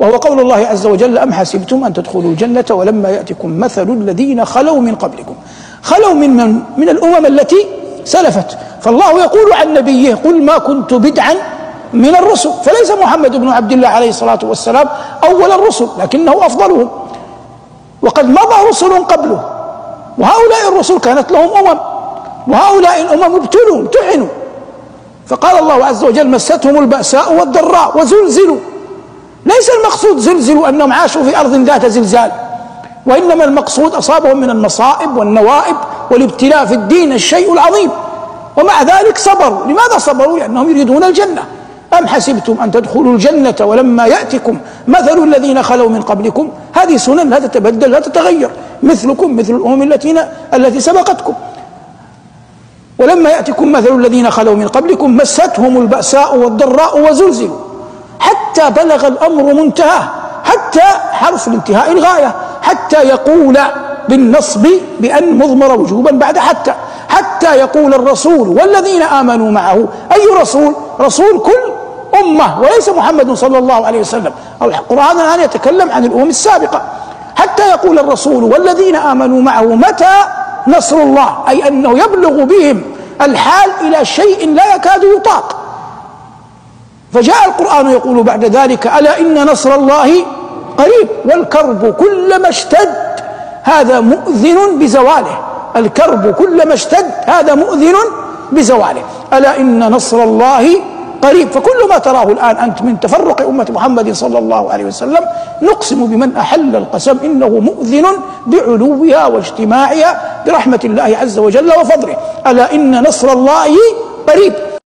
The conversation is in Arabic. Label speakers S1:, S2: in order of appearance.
S1: وهو قول الله عز وجل أم حسبتم أن تدخلوا الجنة ولما يأتكم مثل الذين خلوا من قبلكم؟ خلوا من من, من الأمم التي سلفت. فالله يقول عن نبيه قل ما كنت بدعا من الرسل. فليس محمد بن عبد الله عليه الصلاة والسلام أول الرسل لكنه أفضلهم. وقد مضى رسل قبله وهؤلاء الرسل كانت لهم أمم وهؤلاء الأمم ابتلوا امتحنوا. فقال الله عز وجل مستهم البأساء والضراء وزلزلوا. ليس المقصود زلزلوا أنهم عاشوا في أرض ذات زلزال وإنما المقصود أصابهم من المصائب والنوائب والابتلاء في الدين الشيء العظيم. ومع ذلك صبروا. لماذا صبروا؟ لأنهم يريدون الجنة. أم حسبتم أن تدخلوا الجنة ولما يأتكم مثل الذين خلوا من قبلكم؟ هذه سنن لا تتبدل لا تتغير. مثلكم مثل الأمم التي التي سبقتكم. ولما يأتكم مثل الذين خلوا من قبلكم مستهم البأساء والضراء وزلزلوا. حتى بلغ الأمر منتهاه حتى حرف الانتهاء الغاية حتى يقول بالنصب بأن مضمر وجوبا بعد حتى حتى يقول الرسول والذين آمنوا معه أي رسول؟ رسول كل أمة وليس محمد صلى الله عليه وسلم. القرآن الآن يتكلم عن الأمم السابقة. حتى يقول الرسول والذين آمنوا معه متى نصر الله؟ أي أنه يبلغ بهم الحال إلى شيء لا يكاد يطاق. فجاء القرآن يقول بعد ذلك ألا إن نصر الله قريب والكرب كلما اشتد هذا مؤذن بزواله. الكرب كلما اشتد هذا مؤذن بزواله. ألا إن نصر الله قريب. فكل ما تراه الآن أنت من تفرق أمة محمد صلى الله عليه وسلم نقسم بمن أحل القسم إنه مؤذن بعلوها واجتماعها برحمة الله عز وجل وفضله. ألا إن نصر الله قريب.